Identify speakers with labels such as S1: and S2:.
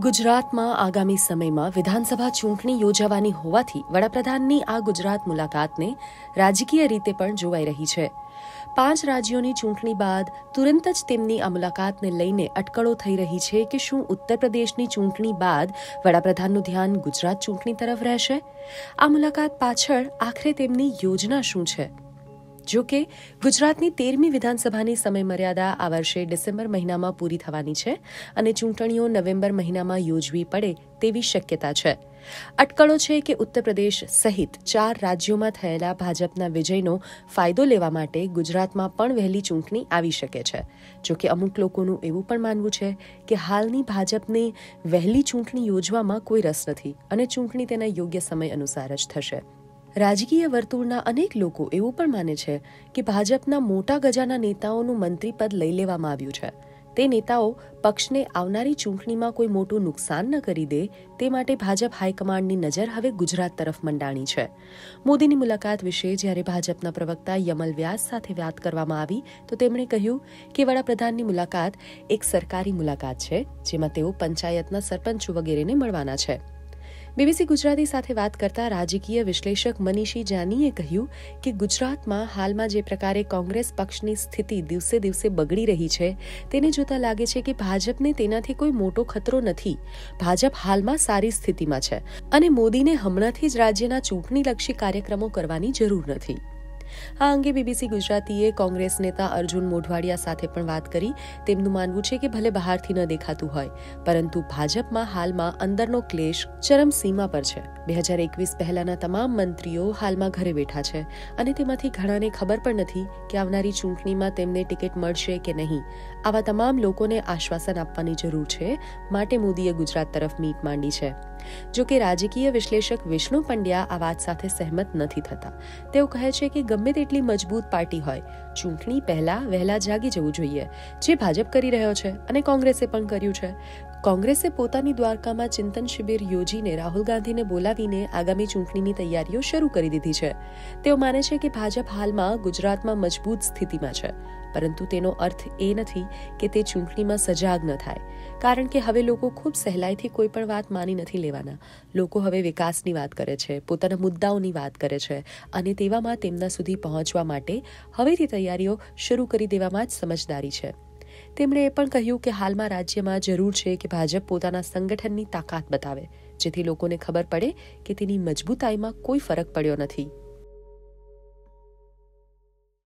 S1: ગુજરાતમાં આગામી સમયમાં વિધાનસભા ચૂંટણી યોજાવાની હોવાથી વડાપ્રધાનની આ ગુજરાત મુલાકાતને રાજકીય રીતે પણ જોવાઈ રહી છે. પાંચ રાજ્યોની ચૂંટણી બાદ તુરંત જ તેમની આ મુલાકાતને લઈને અટકળો થઈ રહી છે કે શું ઉત્તર પ્રદેશની ચૂંટણી બાદ વડાપ્રધાનનું ધ્યાન ગુજરાત ચૂંટણી તરફ રહેશે? આ મુલાકાત પાછળ આખરે તેમની યોજના શું છે? જો કે ગુજરાતની તેરમી વિધાનસભાની સમયમર્યાદા આ વર્ષે ડિસેમ્બર મહિનામાં પૂરી થવાની છે અને ચૂંટણીઓ નવેમ્બર મહિનામાં યોજવી પડે તેવી શક્યતા છે. અટકળો છે કે ઉત્તર પ્રદેશ સહિત ચાર રાજ્યોમાં થયેલા ભાજપના વિજયનો ફાયદો લેવા માટે ગુજરાતમાં પણ વહેલી ચૂંટણી આવી શકે છે. જો કે અમુક લોકોનું એવું પણ માનવું છે કે હાલની ભાજપને વહેલી ચૂંટણી યોજવામાં કોઈ રસ નથી અને ચૂંટણી તેના યોગ્ય સમય અનુસાર જ થશે. રાજકીય વર્તુળના અનેક લોકો એવું પણ માને છે કે ભાજપના મોટા ગજાના નેતાઓનું મંત્રી પદ લઈ લેવામાં આવ્યું છે. તે નેતાઓ પક્ષને આવનારી ચૂંટણીમાં કોઈ મોટું નુકસાન ન કરી દે તે માટે ભાજપ હાઈકમાન્ડની નજર હવે ગુજરાત તરફ મંડાણી છે. મોદીની મુલાકાત વિશે જ્યારે ભાજપના પ્રવક્તા યમલ વ્યાસ સાથે વાત કરવામાં આવી, તો તેમણે કહ્યું કે વડાપ્રધાનની મુલાકાત એક સરકારી મુલાકાત છે, જેમાં તેઓ પંચાયતના સરપંચો વગેરેને મળવાના છે. બીબીસી ગુજરાતી સાથે વાત કરતા રાજકીય વિશ્લેષક મનીષી જાનીએ કહ્યું કે ગુજરાતમાં હાલમાં જે પ્રકારે કોંગ્રેસ પક્ષની સ્થિતિ દિવસે દિવસે બગડી રહી છે, તેને જોતા લાગે છે કે ભાજપને તેનાથી કોઈ મોટો ખતરો નથી. ભાજપ હાલમાં સારી સ્થિતિમાં છે અને મોદીને હમણાંથી જ રાજ્યના ચૂંટણીલક્ષી કાર્યક્રમો કરવાની જરૂર નથી. આ અંગે બીબીસી ગુજરાતીએ કોંગ્રેસ નેતા અર્જુન મોઢવાડિયા સાથે પણ વાત કરી. તેમનું માનવું છે કે ભલે બહારથી ન દેખાતું હોય, પરંતુ ભાજપમાં હાલમાં અંદરનો ક્લેશ ચરમસીમા પર છે. બે હજાર એકવીસ પહેલાના તમામ મંત્રીઓ હાલમાં ઘરે બેઠા છે અને તેમાંથી ઘણાને ખબર પણ નથી કે આવનારી ચૂંટણીમાં તેમને ટિકિટ મળશે કે નહીં. આવા તમામ લોકોને આશ્વાસન આપવાની જરૂર છે, માટે મોદીએ ગુજરાત તરફ મીટ માંડી છે. જો કે રાજકીય વિશ્લેષક વિષ્ણુ પંડ્યા આ વાત સાથે સહેમત નથી થતા. તેઓ કહે છે કે ગમે તેટલી મજબૂત પાર્ટી હોય, ચૂંટણી પહેલા વહેલા જાગી જવું જોઈએ, જે ભાજપ કરી રહ્યો છે અને કોંગ્રેસે પણ કર્યું છે. કોંગ્રેસે પોતાની દ્વારકામાં ચિંતન શિબિર યોજીને રાહુલ ગાંધીને બોલાવીને આગામી ચૂંટણીની તૈયારીઓ શરૂ કરી દીધી છે. તેઓ માને છે કે ભાજપ હાલમાં ગુજરાતમાં મજબૂત સ્થિતિમાં છે, પરંતુ તેનો અર્થ એ નથી કે તે ચૂંટણીમાં સજાગ ન થાય. કારણ કે હવે લોકો ખૂબ સહેલાઈથી કોઈ પણ વાત માની નથી લેવાના. લોકો હવે વિકાસની વાત કરે છે, પોતાના મુદ્દાઓની વાત કરે છે અને તેવામાં તેમના સુધી પહોંચવા માટે હવેથી તૈયારીઓ શરૂ કરી દેવામાં જ સમજદારી છે. તેમણે એ પણ કહ્યું કે હાલમાં રાજ્યમાં જરૂર છે કે ભાજપ પોતાના સંગઠનની તાકાત બતાવે, જેથી લોકોને ખબર પડે કે તેની મજબૂતાઈમાં કોઈ ફરક પડ્યો નથી.